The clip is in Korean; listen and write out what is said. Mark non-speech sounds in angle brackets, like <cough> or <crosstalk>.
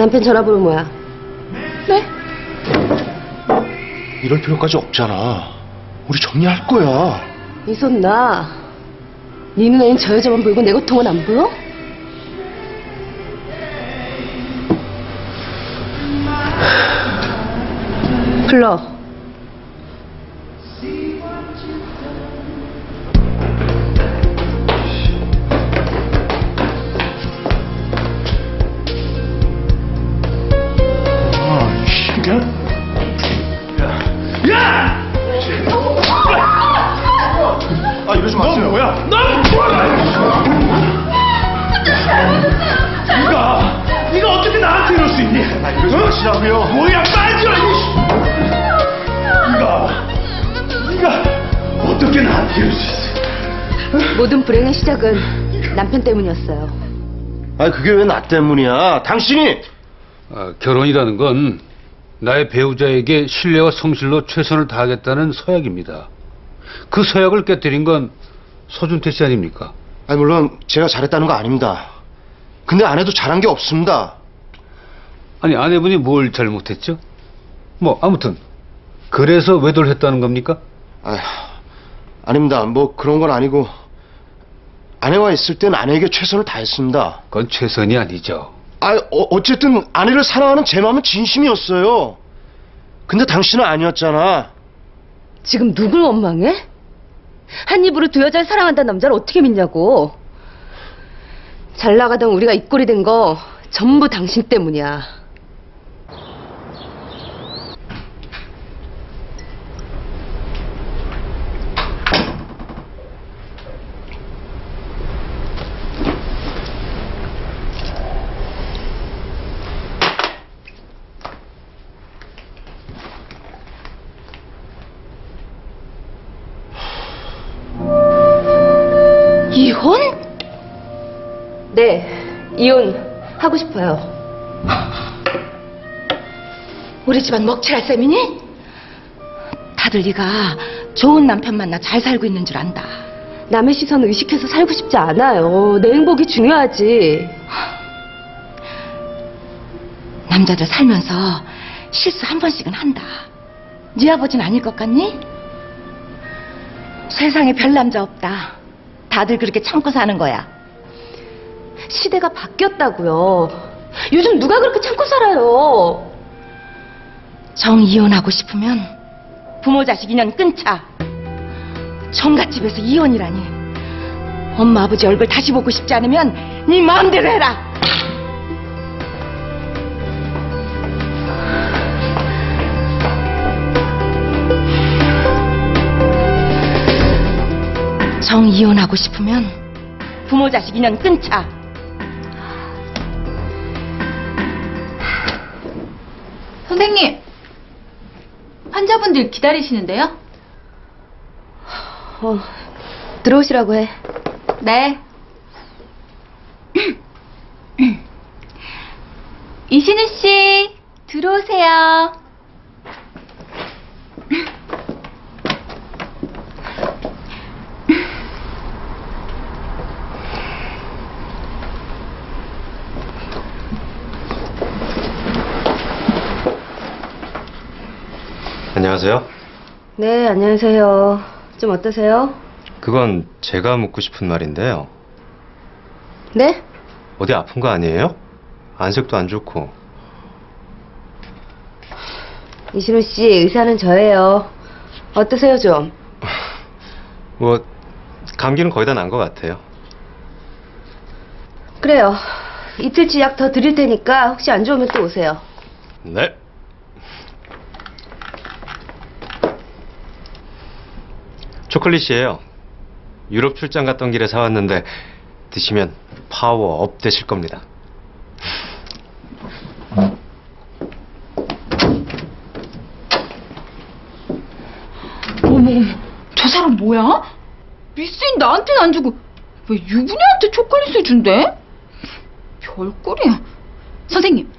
남편 전화번호 뭐야? 네? 이럴 필요까지 없잖아. 우리 정리할 거야. 이손 나. 네 눈에는 저 여자만 보이고 내 고통은 안 보여? 불러. 이러지 마시라고요. 뭐야, 빠져! 네가, 네가 어떻게 나한테 이럴 수 있어? 모든 불행의 시작은 남편 때문이었어요. 아, 그게 왜 나 때문이야? 당신이! 아, 결혼이라는 건 나의 배우자에게 신뢰와 성실로 최선을 다하겠다는 서약입니다. 그 서약을 깨뜨린 건 서준태 씨 아닙니까? 아니, 물론 제가 잘했다는 거 아닙니다. 근데 아내도 잘한 게 없습니다. 아니 아내분이 뭘 잘못했죠? 뭐 아무튼 그래서 외도를 했다는 겁니까? 아, 아닙니다. 뭐 그런 건 아니고 아내와 있을 땐 아내에게 최선을 다했습니다. 그건 최선이 아니죠. 아, 어, 어쨌든 아내를 사랑하는 제 마음은 진심이었어요. 근데 당신은 아니었잖아. 지금 누굴 원망해? 한 입으로 두 여자를 사랑한다는 남자를 어떻게 믿냐고. 잘 나가던 우리가 이 꼴이 된 거 전부 당신 때문이야. 이혼? 네, 이혼 하고 싶어요. 우리 집안 먹칠할 셈이니? 다들 네가 좋은 남편 만나 잘 살고 있는 줄 안다. 남의 시선 의식해서 살고 싶지 않아요. 내 행복이 중요하지. 남자들 살면서 실수 한 번씩은 한다. 네 아버지는 아닐 것 같니? 세상에 별 남자 없다. 다들 그렇게 참고 사는 거야. 시대가 바뀌었다고요. 요즘 누가 그렇게 참고 살아요? 정 이혼하고 싶으면 부모 자식 인연 끊자. 종갓집에서 이혼이라니. 엄마 아버지 얼굴 다시 보고 싶지 않으면 네 마음대로 해라. 정 이혼하고 싶으면 부모 자식 인연 끊자. 선생님, 환자분들 기다리시는데요? 어, 들어오시라고 해. 네. <clears throat> 이신우 씨, 들어오세요. 안녕하세요. 네, 안녕하세요. 좀 어떠세요? 그건 제가 묻고 싶은 말인데요. 네? 어디 아픈 거 아니에요? 안색도 안 좋고. 이신우 씨, 의사는 저예요. 어떠세요, 좀? <laughs> 뭐 감기는 거의 다 난 것 같아요. 그래요. 이틀치 약 더 드릴 테니까 혹시 안 좋으면 또 오세요. 네. 초콜릿이에요. 유럽 출장 갔던 길에 사왔는데 드시면 파워 업 되실 겁니다. 어머, 저 사람 뭐야? 미스인 나한테는 안 주고 왜 유부녀한테 초콜릿을 준대? 별꼴이야. 선생님,